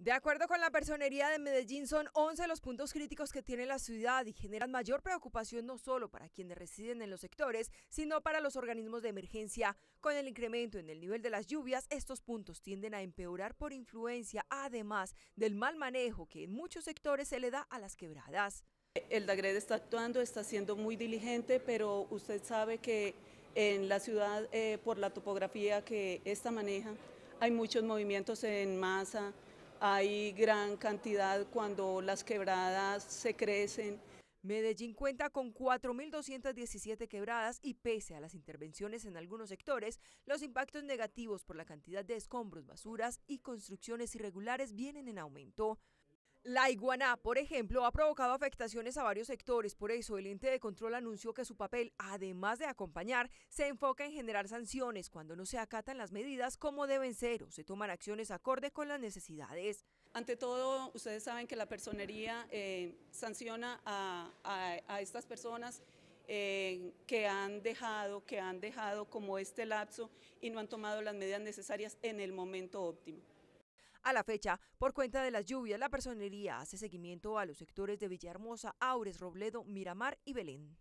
De acuerdo con la personería de Medellín, son 11 los puntos críticos que tiene la ciudad y generan mayor preocupación no solo para quienes residen en los sectores, sino para los organismos de emergencia. Con el incremento en el nivel de las lluvias, estos puntos tienden a empeorar por influencia, además del mal manejo que en muchos sectores se le da a las quebradas. El DAGRED está actuando, está siendo muy diligente, pero usted sabe que en la ciudad, eh, por la topografía que esta maneja, hay muchos movimientos en masa, hay gran cantidad cuando las quebradas se crecen. Medellín cuenta con 4.217 quebradas y pese a las intervenciones en algunos sectores, los impactos negativos por la cantidad de escombros, basuras y construcciones irregulares vienen en aumento. La iguana, por ejemplo, ha provocado afectaciones a varios sectores, por eso el ente de control anunció que su papel, además de acompañar, se enfoca en generar sanciones cuando no se acatan las medidas como deben ser o se toman acciones acorde con las necesidades. Ante todo, ustedes saben que la personería eh, sanciona a, estas personas eh, que han dejado, que han dejado como este lapso y no han tomado las medidas necesarias en el momento óptimo. A la fecha, por cuenta de las lluvias, la personería hace seguimiento a los sectores de Villahermosa, Aures, Robledo, Miramar y Belén.